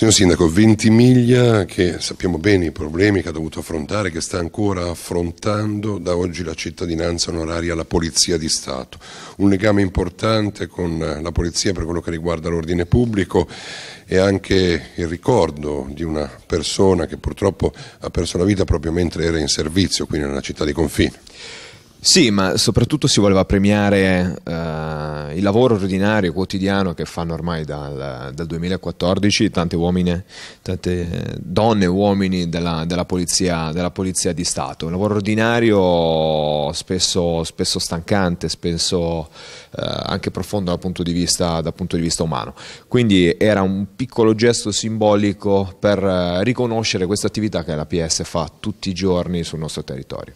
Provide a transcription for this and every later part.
Signor Sindaco, Ventimiglia che sappiamo bene i problemi che ha dovuto affrontare, che sta ancora affrontando da oggi la cittadinanza onoraria alla Polizia di Stato. Un legame importante con la Polizia per quello che riguarda l'ordine pubblico e anche il ricordo di una persona che purtroppo ha perso la vita proprio mentre era in servizio qui nella città di Confine. Sì, ma soprattutto si voleva premiare eh, il lavoro ordinario, quotidiano che fanno ormai dal, dal 2014 tante, uomini, tante donne e uomini della, della, polizia, della, polizia, di Stato. Un lavoro ordinario spesso, spesso stancante, spesso eh, anche profondo dal punto, vista, dal punto, di vista, umano. Quindi era un piccolo gesto simbolico per eh, riconoscere questa attività che la PS fa tutti i giorni sul nostro territorio.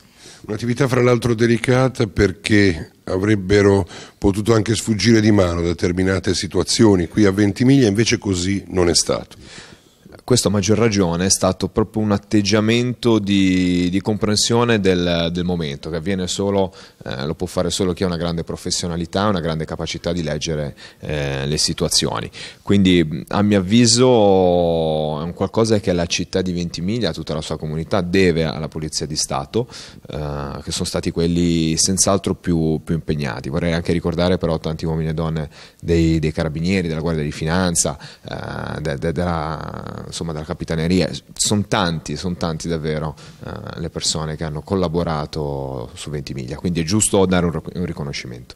Un'attività fra l'altro delicata perché avrebbero potuto anche sfuggire di mano determinate situazioni, qui a Ventimiglia invece così non è stato questo a maggior ragione è stato proprio un atteggiamento di, di comprensione del, del, momento che avviene solo, eh, lo può fare solo chi ha una grande professionalità, una grande capacità di leggere eh, le situazioni. Quindi a mio avviso è un qualcosa che la città di Ventimiglia, tutta la sua comunità deve alla Polizia di Stato, eh, che sono stati quelli senz'altro più, più, impegnati. Vorrei anche ricordare però tanti uomini e donne dei, dei carabinieri, della Guardia di Finanza, eh, de, de, della insomma, della capitaneria, sono tanti, sono tanti davvero eh, le persone che hanno collaborato su Ventimiglia, quindi è giusto dare un, un riconoscimento.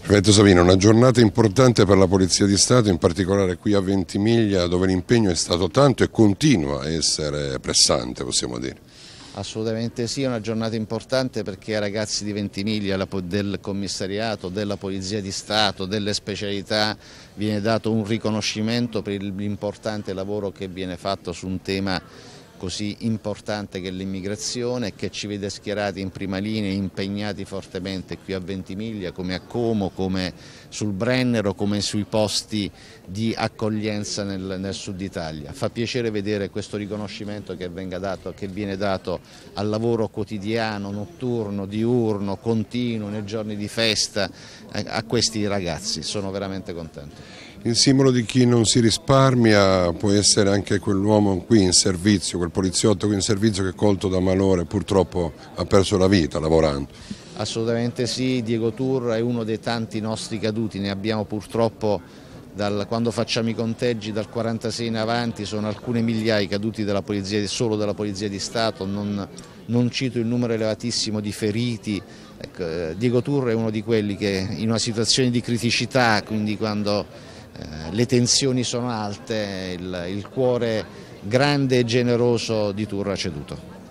Prefetto Savino, una giornata importante per la Polizia di Stato, in particolare qui a Ventimiglia dove l'impegno è stato tanto e continua a essere pressante, possiamo dire. Assolutamente sì, è una giornata importante perché ai ragazzi di Ventimiglia, del commissariato, della Polizia di Stato, delle specialità viene dato un riconoscimento per l'importante lavoro che viene fatto su un tema così importante che l'immigrazione che ci vede schierati in prima linea, impegnati fortemente qui a Ventimiglia, come a Como, come sul Brennero, come sui posti di accoglienza nel, nel sud Italia. Fa piacere vedere questo riconoscimento che, dato, che viene dato al lavoro quotidiano, notturno, diurno, continuo, nei giorni di festa a questi ragazzi, sono veramente contento. Il simbolo di chi non si risparmia può essere anche quell'uomo qui in servizio, quel poliziotto qui in servizio che colto da malore purtroppo ha perso la vita lavorando. Assolutamente sì, Diego Turra è uno dei tanti nostri caduti, ne abbiamo purtroppo dal, quando facciamo i conteggi dal 46 in avanti sono alcune migliaia caduti della polizia, solo dalla Polizia di Stato, non, non cito il numero elevatissimo di feriti. Ecco, eh, Diego Turra è uno di quelli che in una situazione di criticità, quindi quando le tensioni sono alte, il, il cuore grande e generoso di Turra ceduto.